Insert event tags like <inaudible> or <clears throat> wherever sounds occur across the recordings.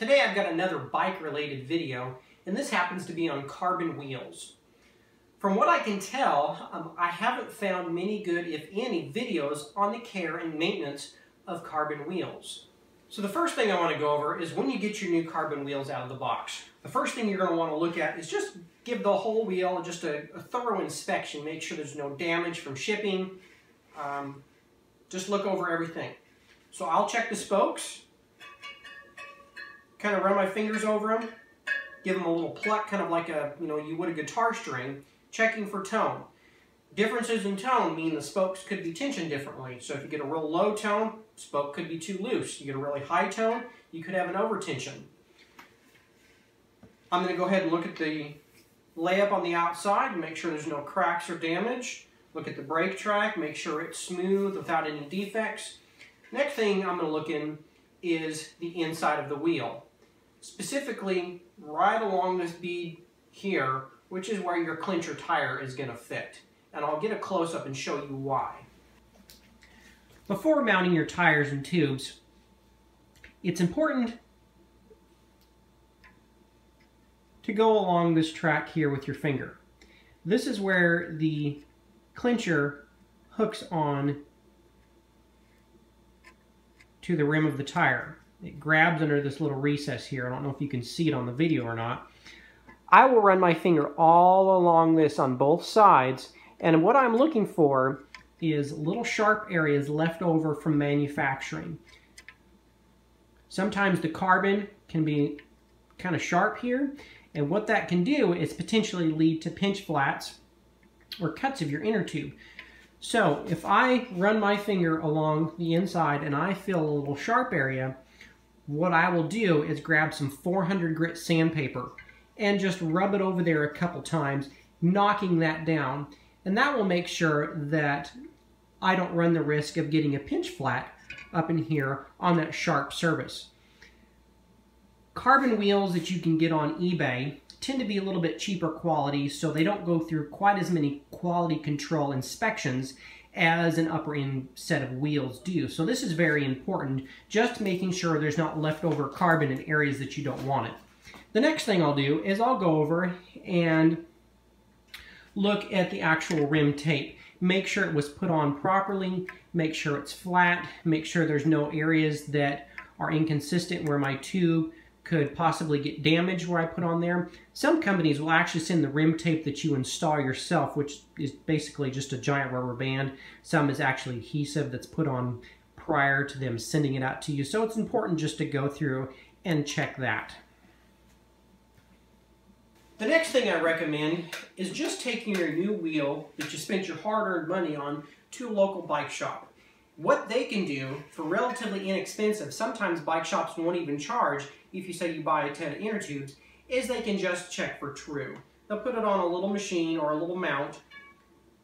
Today I've got another bike related video and this happens to be on carbon wheels. From what I can tell, um, I haven't found many good, if any, videos on the care and maintenance of carbon wheels. So the first thing I want to go over is when you get your new carbon wheels out of the box. The first thing you're going to want to look at is just give the whole wheel just a, a thorough inspection. Make sure there's no damage from shipping. Um, just look over everything. So I'll check the spokes, kind of run my fingers over them, give them a little pluck, kind of like a, you know, you would a guitar string, checking for tone. Differences in tone mean the spokes could be tensioned differently. So if you get a real low tone, spoke could be too loose. You get a really high tone, you could have an overtension. I'm going to go ahead and look at the layup on the outside and make sure there's no cracks or damage. Look at the brake track, make sure it's smooth without any defects. Next thing I'm going to look in is the inside of the wheel. Specifically, right along this bead here, which is where your clincher tire is going to fit. And I'll get a close-up and show you why. Before mounting your tires and tubes, it's important to go along this track here with your finger. This is where the clincher hooks on to the rim of the tire. It grabs under this little recess here. I don't know if you can see it on the video or not. I will run my finger all along this on both sides and what I'm looking for is little sharp areas left over from manufacturing. Sometimes the carbon can be kind of sharp here and what that can do is potentially lead to pinch flats or cuts of your inner tube. So if I run my finger along the inside and I feel a little sharp area, what I will do is grab some 400 grit sandpaper and just rub it over there a couple times, knocking that down. And that will make sure that I don't run the risk of getting a pinch flat up in here on that sharp surface. Carbon wheels that you can get on eBay tend to be a little bit cheaper quality, so they don't go through quite as many quality control inspections as an upper end set of wheels do. So this is very important, just making sure there's not leftover carbon in areas that you don't want it. The next thing I'll do is I'll go over and look at the actual rim tape. Make sure it was put on properly, make sure it's flat, make sure there's no areas that are inconsistent where my tube could possibly get damaged where I put on there. Some companies will actually send the rim tape that you install yourself, which is basically just a giant rubber band. Some is actually adhesive that's put on prior to them sending it out to you. So it's important just to go through and check that. The next thing I recommend is just taking your new wheel that you spent your hard-earned money on to a local bike shop. What they can do for relatively inexpensive, sometimes bike shops won't even charge if you say you buy a 10 inner tubes, is they can just check for true. They'll put it on a little machine or a little mount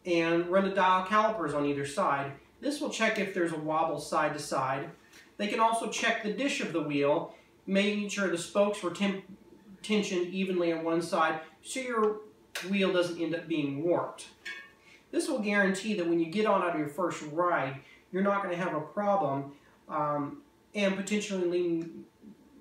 and run the dial calipers on either side. This will check if there's a wobble side to side. They can also check the dish of the wheel, making sure the spokes were tensioned evenly on one side so your wheel doesn't end up being warped. This will guarantee that when you get on out of your first ride, you're not going to have a problem um, and potentially leaving,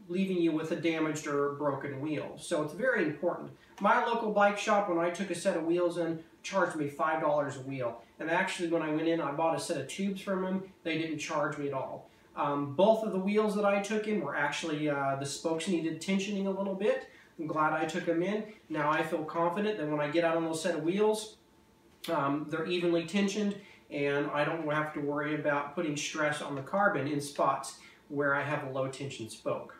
leaving you with a damaged or broken wheel. So it's very important. My local bike shop, when I took a set of wheels in, charged me $5 a wheel. And actually, when I went in, I bought a set of tubes from them. They didn't charge me at all. Um, both of the wheels that I took in were actually, uh, the spokes needed tensioning a little bit. I'm glad I took them in. Now I feel confident that when I get out on those set of wheels, um, they're evenly tensioned and I don't have to worry about putting stress on the carbon in spots where I have a low tension spoke.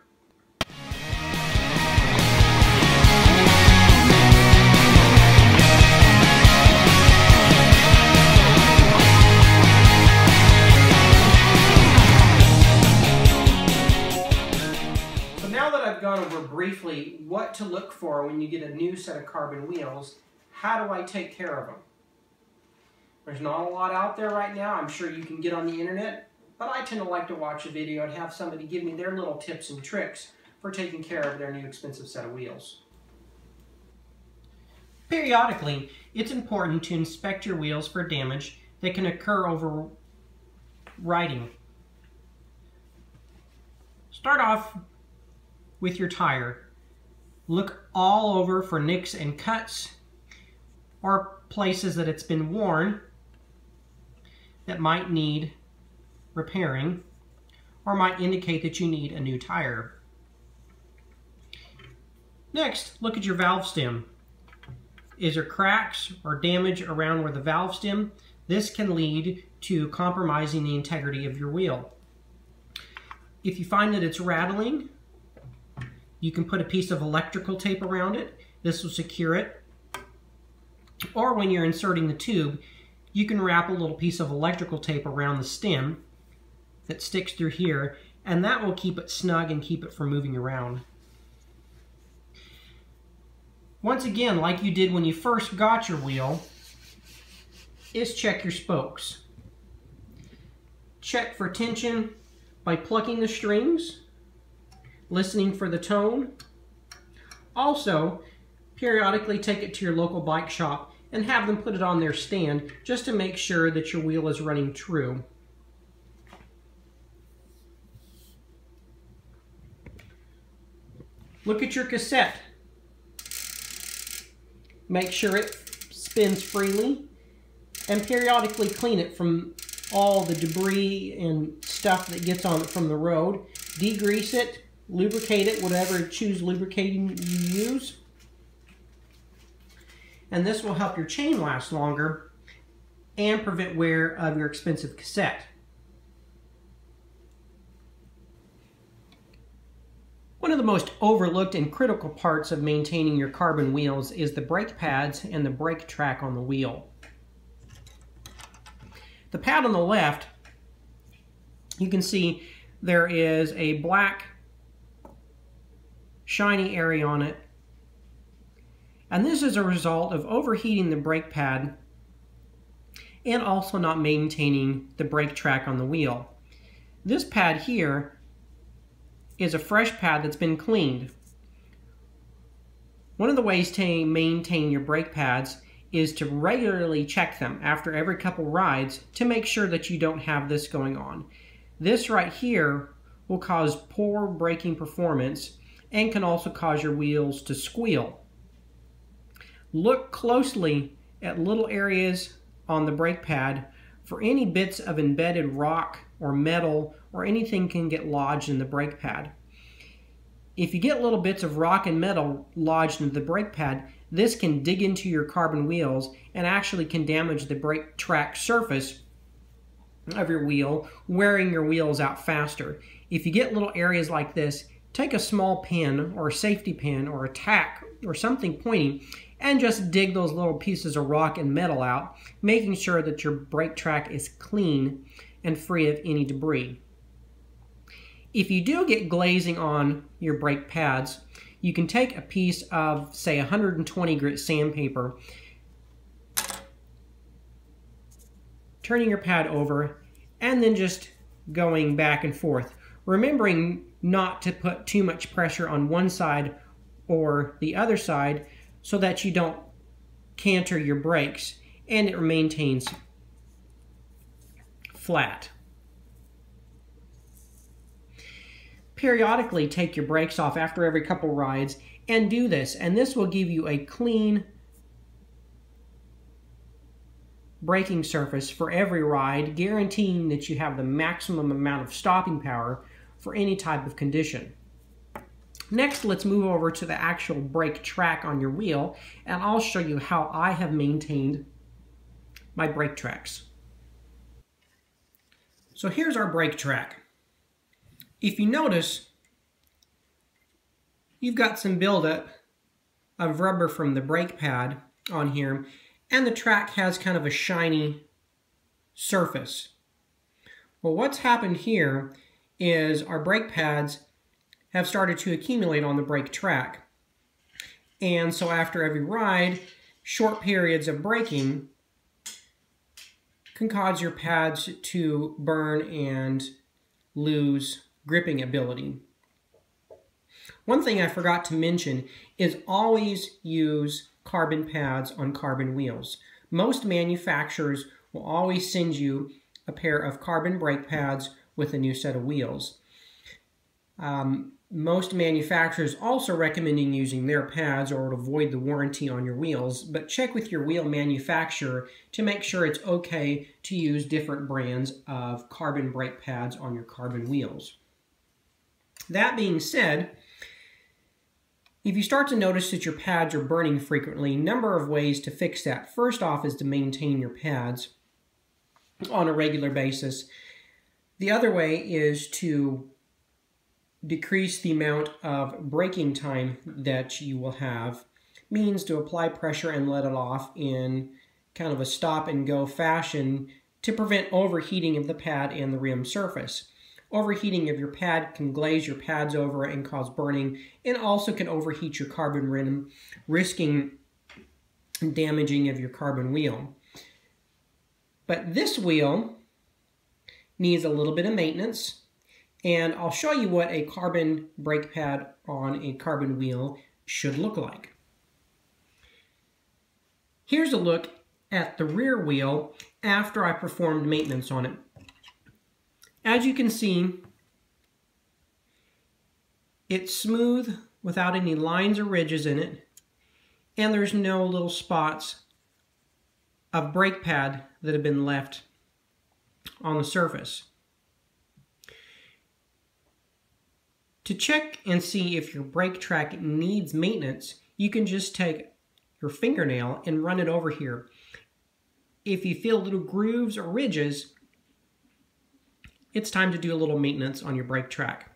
What to look for when you get a new set of carbon wheels, how do I take care of them? There's not a lot out there right now. I'm sure you can get on the internet, but I tend to like to watch a video and have somebody give me their little tips and tricks for taking care of their new expensive set of wheels. Periodically, it's important to inspect your wheels for damage that can occur over riding. Start off with your tire. Look all over for nicks and cuts or places that it's been worn that might need repairing or might indicate that you need a new tire. Next, look at your valve stem. Is there cracks or damage around where the valve stem? This can lead to compromising the integrity of your wheel. If you find that it's rattling, you can put a piece of electrical tape around it. This will secure it. Or when you're inserting the tube, you can wrap a little piece of electrical tape around the stem that sticks through here, and that will keep it snug and keep it from moving around. Once again, like you did when you first got your wheel, is check your spokes. Check for tension by plucking the strings, listening for the tone. Also, periodically take it to your local bike shop and have them put it on their stand just to make sure that your wheel is running true. Look at your cassette. Make sure it spins freely and periodically clean it from all the debris and stuff that gets on it from the road. Degrease it, lubricate it, whatever choose lubricating you use. And this will help your chain last longer and prevent wear of your expensive cassette. One of the most overlooked and critical parts of maintaining your carbon wheels is the brake pads and the brake track on the wheel. The pad on the left, you can see there is a black shiny area on it. And this is a result of overheating the brake pad and also not maintaining the brake track on the wheel. This pad here is a fresh pad that's been cleaned. One of the ways to maintain your brake pads is to regularly check them after every couple rides to make sure that you don't have this going on. This right here will cause poor braking performance and can also cause your wheels to squeal. Look closely at little areas on the brake pad for any bits of embedded rock or metal or anything can get lodged in the brake pad. If you get little bits of rock and metal lodged in the brake pad, this can dig into your carbon wheels and actually can damage the brake track surface of your wheel, wearing your wheels out faster. If you get little areas like this, take a small pin or a safety pin or a tack or something pointing and just dig those little pieces of rock and metal out, making sure that your brake track is clean and free of any debris. If you do get glazing on your brake pads, you can take a piece of, say, 120 grit sandpaper, turning your pad over, and then just going back and forth. Remembering not to put too much pressure on one side or the other side so that you don't canter your brakes and it maintains flat. periodically take your brakes off after every couple rides and do this. And this will give you a clean braking surface for every ride, guaranteeing that you have the maximum amount of stopping power for any type of condition. Next, let's move over to the actual brake track on your wheel, and I'll show you how I have maintained my brake tracks. So here's our brake track. If you notice, you've got some buildup of rubber from the brake pad on here, and the track has kind of a shiny surface. Well, what's happened here is our brake pads have started to accumulate on the brake track. And so after every ride, short periods of braking can cause your pads to burn and lose gripping ability. One thing I forgot to mention is always use carbon pads on carbon wheels. Most manufacturers will always send you a pair of carbon brake pads with a new set of wheels. Um, most manufacturers also recommending using their pads or to avoid the warranty on your wheels, but check with your wheel manufacturer to make sure it's okay to use different brands of carbon brake pads on your carbon wheels. That being said, if you start to notice that your pads are burning frequently, number of ways to fix that. First off is to maintain your pads on a regular basis. The other way is to decrease the amount of braking time that you will have means to apply pressure and let it off in kind of a stop and go fashion to prevent overheating of the pad and the rim surface. Overheating of your pad can glaze your pads over and cause burning and also can overheat your carbon rim, risking damaging of your carbon wheel. But this wheel needs a little bit of maintenance and I'll show you what a carbon brake pad on a carbon wheel should look like. Here's a look at the rear wheel after I performed maintenance on it. As you can see, it's smooth without any lines or ridges in it, and there's no little spots of brake pad that have been left on the surface. To check and see if your brake track needs maintenance, you can just take your fingernail and run it over here. If you feel little grooves or ridges, it's time to do a little maintenance on your brake track.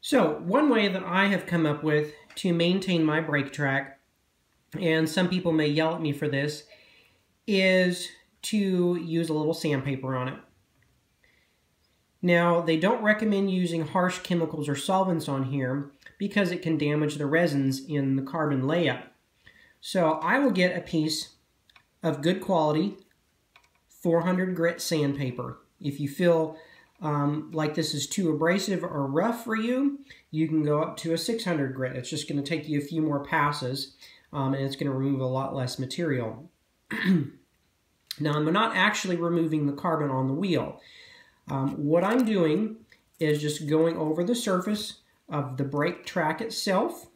So one way that I have come up with to maintain my brake track, and some people may yell at me for this, is to use a little sandpaper on it. Now, they don't recommend using harsh chemicals or solvents on here because it can damage the resins in the carbon layup. So I will get a piece of good quality 400 grit sandpaper. If you feel um, like this is too abrasive or rough for you, you can go up to a 600 grit. It's just going to take you a few more passes um, and it's going to remove a lot less material. <clears throat> Now I'm not actually removing the carbon on the wheel. Um, what I'm doing is just going over the surface of the brake track itself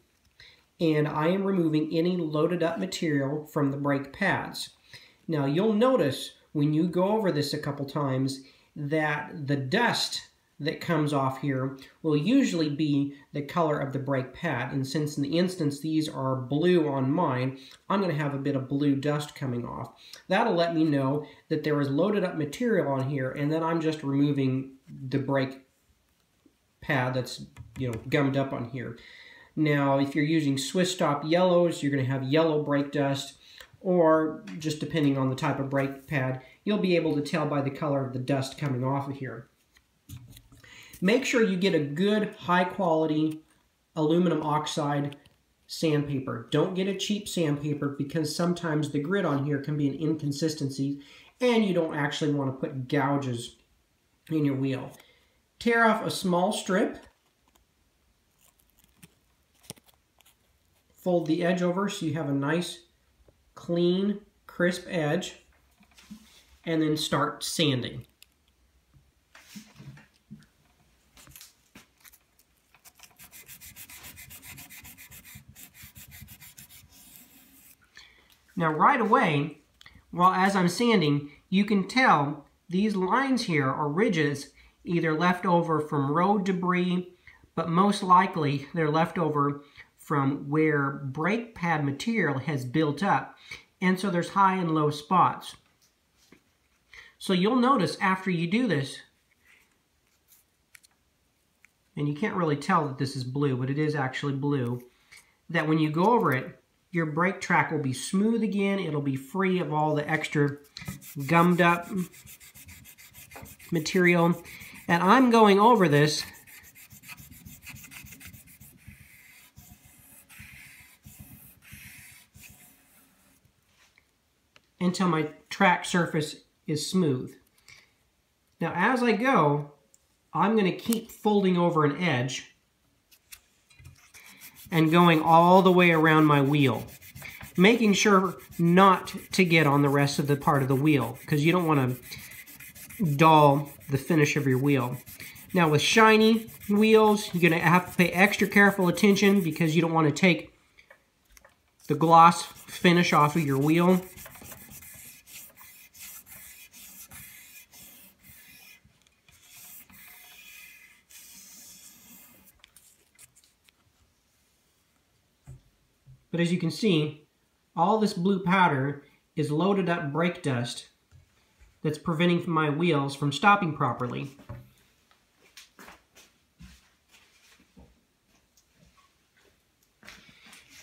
and I am removing any loaded up material from the brake pads. Now you'll notice when you go over this a couple times that the dust that comes off here will usually be the color of the brake pad. And since in the instance these are blue on mine, I'm going to have a bit of blue dust coming off. That'll let me know that there is loaded up material on here and then I'm just removing the brake pad that's you know gummed up on here. Now, if you're using SwissStop yellows, you're going to have yellow brake dust, or just depending on the type of brake pad, you'll be able to tell by the color of the dust coming off of here. Make sure you get a good high quality aluminum oxide sandpaper. Don't get a cheap sandpaper because sometimes the grit on here can be an inconsistency and you don't actually want to put gouges in your wheel. Tear off a small strip. Fold the edge over so you have a nice, clean, crisp edge. And then start sanding. Now right away, while as I'm sanding, you can tell these lines here are ridges either left over from road debris, but most likely they're left over from where brake pad material has built up. And so there's high and low spots. So you'll notice after you do this, and you can't really tell that this is blue, but it is actually blue, that when you go over it, your brake track will be smooth again. It'll be free of all the extra gummed up material. And I'm going over this until my track surface is smooth. Now as I go, I'm going to keep folding over an edge and going all the way around my wheel. making sure not to get on the rest of the part of the wheel because you don't want to dull the finish of your wheel. Now with shiny wheels, you're going to have to pay extra careful attention because you don't want to take the gloss finish off of your wheel. But as you can see, all this blue powder is loaded up brake dust that's preventing my wheels from stopping properly.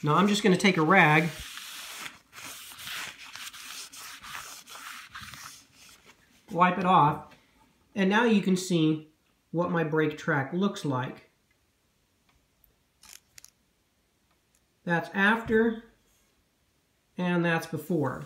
Now I'm just going to take a rag wipe it off and now you can see what my brake track looks like. That's after and that's before.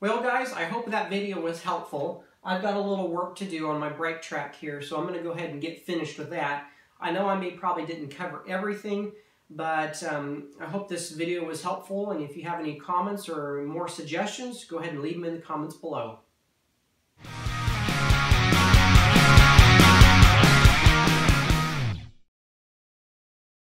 Well guys, I hope that video was helpful. I've got a little work to do on my brake track here, so I'm going to go ahead and get finished with that. I know I may probably didn't cover everything, but um, I hope this video was helpful, and if you have any comments or more suggestions, go ahead and leave them in the comments below.